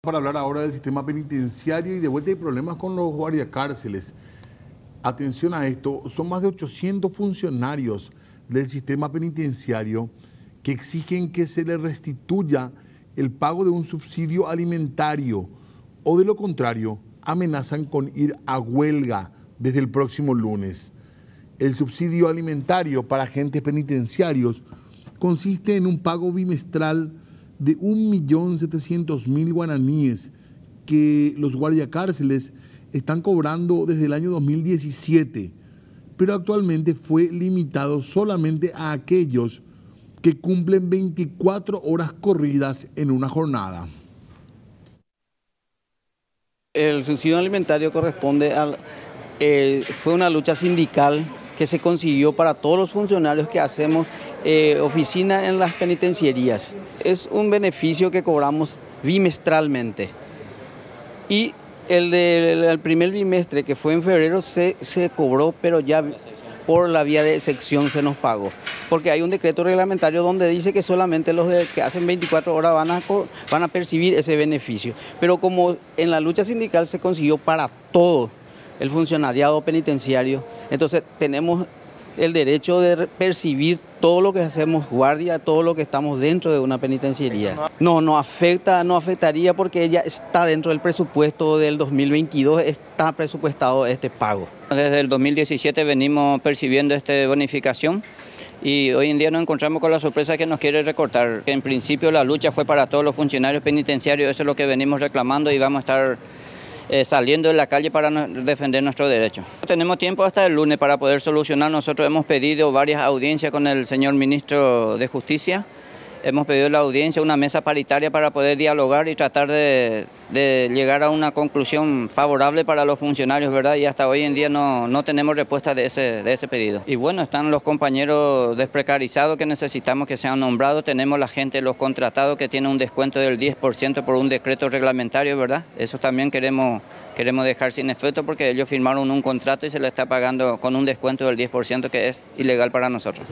Para hablar ahora del sistema penitenciario y de vuelta hay problemas con los guardiacárceles. Atención a esto, son más de 800 funcionarios del sistema penitenciario que exigen que se les restituya el pago de un subsidio alimentario o de lo contrario amenazan con ir a huelga desde el próximo lunes. El subsidio alimentario para agentes penitenciarios consiste en un pago bimestral de 1.700.000 guaraníes que los guardiacárceles están cobrando desde el año 2017, pero actualmente fue limitado solamente a aquellos que cumplen 24 horas corridas en una jornada. El subsidio alimentario corresponde a... Eh, fue una lucha sindical que se consiguió para todos los funcionarios que hacemos eh, oficina en las penitenciarías. Es un beneficio que cobramos bimestralmente. Y el del primer bimestre, que fue en febrero, se, se cobró, pero ya por la vía de sección se nos pagó. Porque hay un decreto reglamentario donde dice que solamente los que hacen 24 horas van a, van a percibir ese beneficio. Pero como en la lucha sindical se consiguió para todo el funcionariado penitenciario. Entonces tenemos el derecho de percibir todo lo que hacemos guardia, todo lo que estamos dentro de una penitenciaría. No, no afecta, no afectaría porque ella está dentro del presupuesto del 2022, está presupuestado este pago. Desde el 2017 venimos percibiendo esta bonificación y hoy en día nos encontramos con la sorpresa que nos quiere recortar. En principio la lucha fue para todos los funcionarios penitenciarios, eso es lo que venimos reclamando y vamos a estar eh, saliendo de la calle para defender nuestros derechos. Tenemos tiempo hasta el lunes para poder solucionar. Nosotros hemos pedido varias audiencias con el señor ministro de Justicia. Hemos pedido la audiencia, una mesa paritaria para poder dialogar y tratar de, llegar a una conclusión favorable para los funcionarios, ¿verdad? Y hasta hoy en día no, no tenemos respuesta de ese, de ese pedido. Y bueno, están los compañeros desprecarizados que necesitamos que sean nombrados. Tenemos la gente, los contratados que tienen un descuento del 10% por un decreto reglamentario, ¿verdad? Eso también queremos queremos dejar sin efecto porque ellos firmaron un contrato y se le está pagando con un descuento del 10% que es ilegal para nosotros.